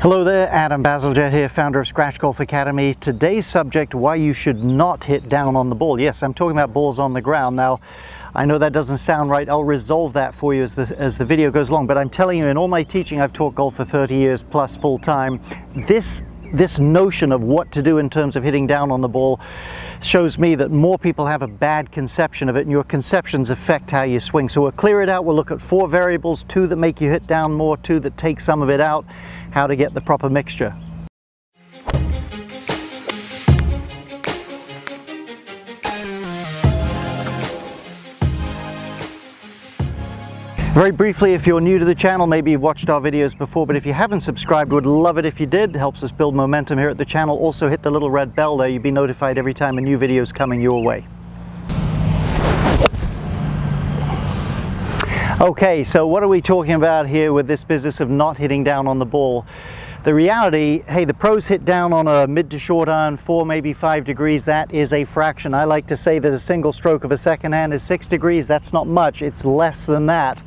Hello there, Adam Bazalgette here, founder of Scratch Golf Academy. Today's subject, why you should not hit down on the ball. Yes, I'm talking about balls on the ground. Now, I know that doesn't sound right. I'll resolve that for you as the, as the video goes along, but I'm telling you, in all my teaching, I've taught golf for 30 years plus full time. This this notion of what to do in terms of hitting down on the ball shows me that more people have a bad conception of it and your conceptions affect how you swing. So we'll clear it out. We'll look at four variables, two that make you hit down more, two that take some of it out, how to get the proper mixture. Very briefly, if you're new to the channel, maybe you've watched our videos before, but if you haven't subscribed, would love it if you did. It helps us build momentum here at the channel. Also hit the little red bell there. You'll be notified every time a new video is coming your way. Okay, so what are we talking about here with this business of not hitting down on the ball? The reality, hey, the pros hit down on a mid to short iron, four, maybe five degrees. That is a fraction. I like to say that a single stroke of a second hand is six degrees. That's not much. It's less than that.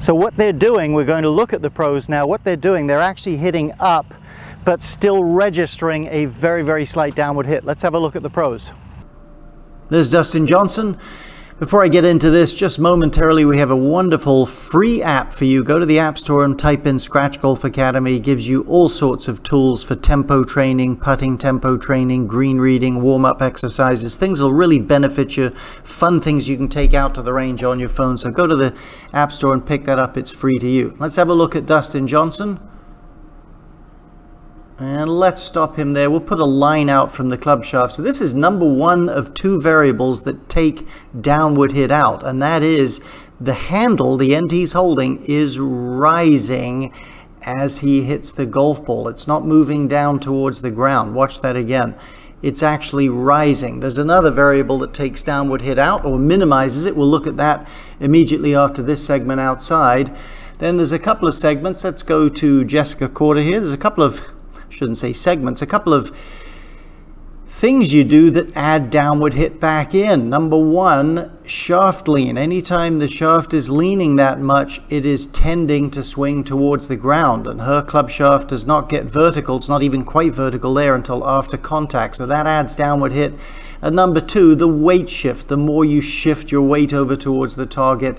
So what they're doing, we're going to look at the pros now. What they're doing, they're actually hitting up, but still registering a very, very slight downward hit. Let's have a look at the pros. There's Dustin Johnson. Before I get into this, just momentarily, we have a wonderful free app for you. Go to the App Store and type in Scratch Golf Academy. It gives you all sorts of tools for tempo training, putting tempo training, green reading, warm-up exercises. Things will really benefit you. Fun things you can take out to the range on your phone. So go to the App Store and pick that up. It's free to you. Let's have a look at Dustin Johnson. And let's stop him there. We'll put a line out from the club shaft. So this is number one of two variables that take downward hit out. And that is the handle the end he's holding is rising as he hits the golf ball. It's not moving down towards the ground. Watch that again. It's actually rising. There's another variable that takes downward hit out or minimizes it. We'll look at that immediately after this segment outside. Then there's a couple of segments. Let's go to Jessica Korda here. There's a couple of shouldn't say segments, a couple of things you do that add downward hit back in. Number one, shaft lean. Anytime the shaft is leaning that much, it is tending to swing towards the ground. And her club shaft does not get vertical. It's not even quite vertical there until after contact. So that adds downward hit. And number two, the weight shift. The more you shift your weight over towards the target,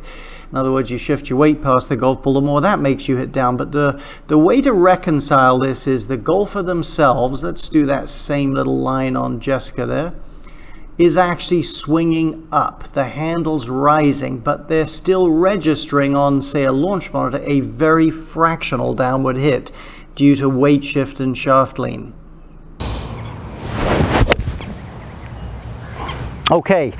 in other words, you shift your weight past the golf ball, the more that makes you hit down. But the, the way to reconcile this is the golfer themselves, let's do that same little line on Jessica there, is actually swinging up. The handle's rising, but they're still registering on, say, a launch monitor, a very fractional downward hit due to weight shift and shaft lean. Okay,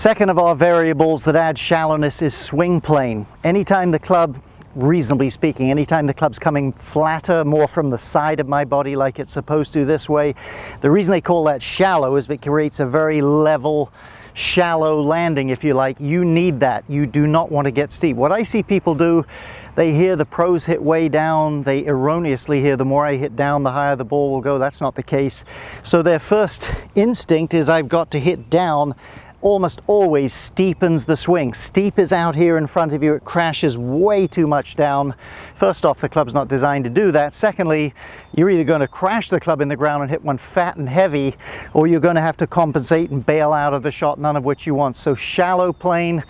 Second of our variables that add shallowness is swing plane. Anytime the club, reasonably speaking, anytime the club's coming flatter, more from the side of my body like it's supposed to this way, the reason they call that shallow is it creates a very level, shallow landing, if you like. You need that. You do not want to get steep. What I see people do, they hear the pros hit way down. They erroneously hear the more I hit down, the higher the ball will go. That's not the case. So their first instinct is I've got to hit down almost always steepens the swing. Steep is out here in front of you, it crashes way too much down. First off, the club's not designed to do that. Secondly, you're either going to crash the club in the ground and hit one fat and heavy, or you're going to have to compensate and bail out of the shot, none of which you want. So shallow plane,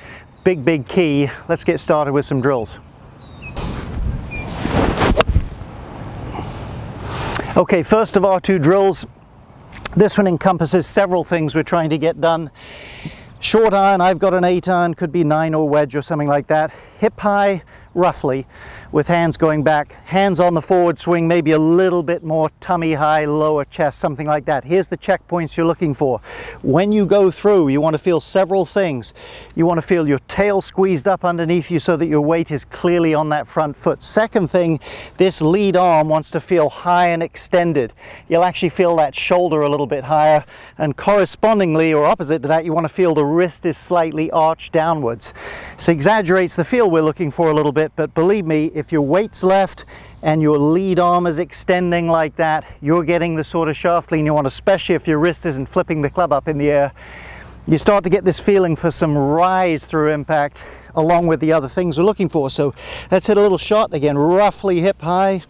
big, big key. Let's get started with some drills. Okay, first of our two drills, this one encompasses several things we're trying to get done. Short iron, I've got an 8 iron, could be 9 or wedge or something like that. Hip high, roughly, with hands going back, hands on the forward swing, maybe a little bit more tummy high, lower chest, something like that. Here's the checkpoints you're looking for. When you go through, you want to feel several things. You want to feel your tail squeezed up underneath you so that your weight is clearly on that front foot. Second thing, this lead arm wants to feel high and extended. You'll actually feel that shoulder a little bit higher and correspondingly or opposite to that, you want to feel the wrist is slightly arched downwards. This exaggerates the feel we're looking for a little bit, but believe me, if your weight's left and your lead arm is extending like that, you're getting the sort of shaft lean you want, especially if your wrist isn't flipping the club up in the air. You start to get this feeling for some rise through impact along with the other things we're looking for. So let's hit a little shot again, roughly hip high.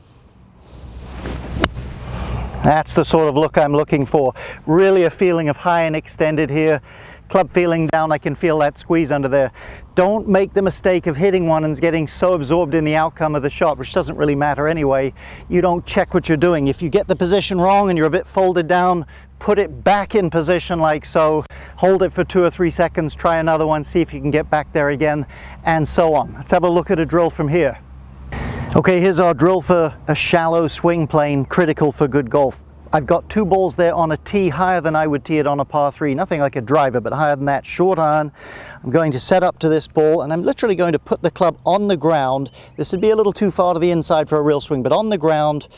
That's the sort of look I'm looking for. Really a feeling of high and extended here. Club feeling down, I can feel that squeeze under there. Don't make the mistake of hitting one and getting so absorbed in the outcome of the shot, which doesn't really matter anyway. You don't check what you're doing. If you get the position wrong and you're a bit folded down, put it back in position like so, hold it for two or three seconds, try another one, see if you can get back there again, and so on. Let's have a look at a drill from here. Okay, here's our drill for a shallow swing plane, critical for good golf. I've got two balls there on a tee higher than I would tee it on a par three, nothing like a driver, but higher than that, short iron. I'm going to set up to this ball and I'm literally going to put the club on the ground. This would be a little too far to the inside for a real swing, but on the ground,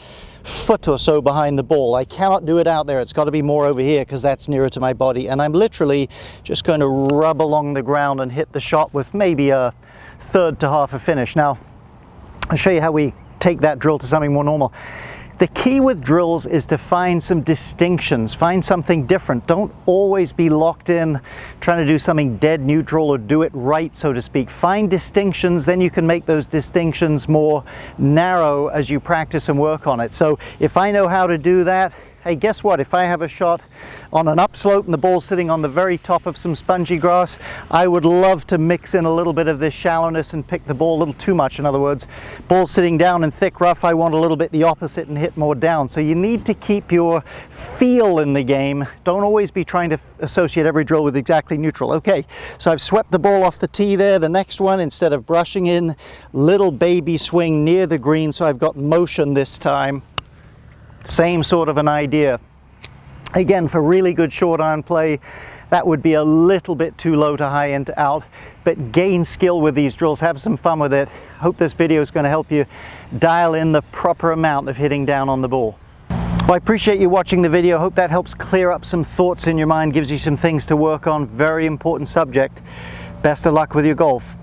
foot or so behind the ball. I cannot do it out there. It's got to be more over here because that's nearer to my body. And I'm literally just going to rub along the ground and hit the shot with maybe a third to half a finish. Now, I'll show you how we take that drill to something more normal. The key with drills is to find some distinctions, find something different. Don't always be locked in trying to do something dead neutral or do it right, so to speak. Find distinctions, then you can make those distinctions more narrow as you practice and work on it. So if I know how to do that, hey, guess what? If I have a shot on an upslope and the ball's sitting on the very top of some spongy grass, I would love to mix in a little bit of this shallowness and pick the ball a little too much. In other words, ball sitting down in thick rough, I want a little bit the opposite and hit more down. So you need to keep your feel in the game. Don't always be trying to associate every drill with exactly neutral. Okay, so I've swept the ball off the tee there. The next one, instead of brushing in, little baby swing near the green, so I've got motion this time. Same sort of an idea. Again, for really good short iron play, that would be a little bit too low to high and out, but gain skill with these drills, have some fun with it. Hope this video is going to help you dial in the proper amount of hitting down on the ball. Well, I appreciate you watching the video. Hope that helps clear up some thoughts in your mind, gives you some things to work on. Very important subject. Best of luck with your golf.